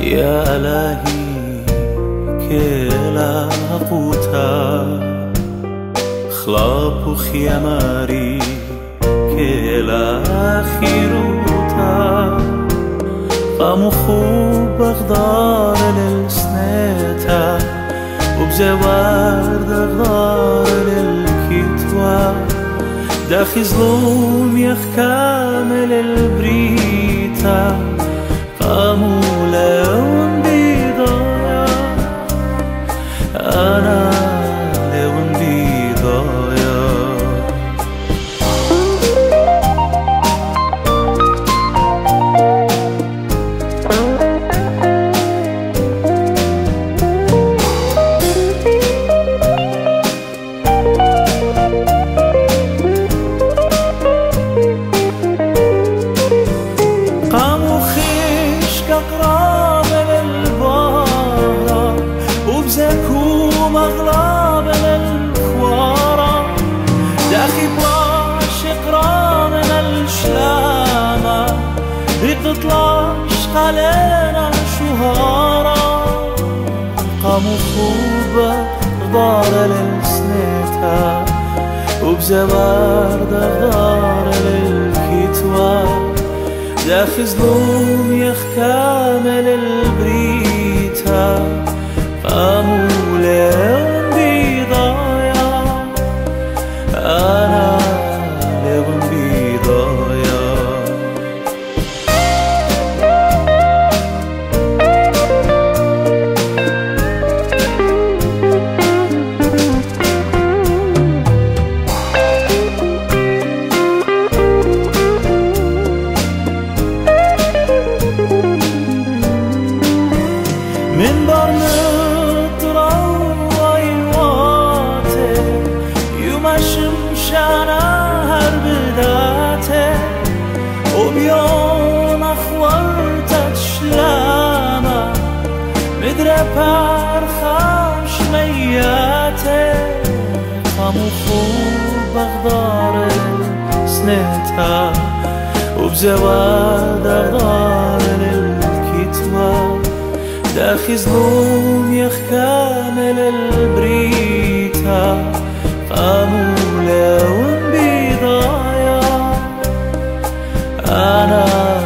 يا إلهي كلا قوتا خلاب خياماري كلا خيروتا. قام خوب بغدار للسنتا. وبزوار دغدار للكتوى داخي ظلوم يخ كامل البريتا قاموا لا بتطلعش علينا شهارة قاموا خوبة غدار للسنتها وبزوار غدار للكتوى داخل ظلوم يخ كامل البريتا برخاش میته همو خوب اغدار سنتا و بزواد بزوا دغدار داخیز بوم یخ کامل البریتا قاموا لون بضايا. أنا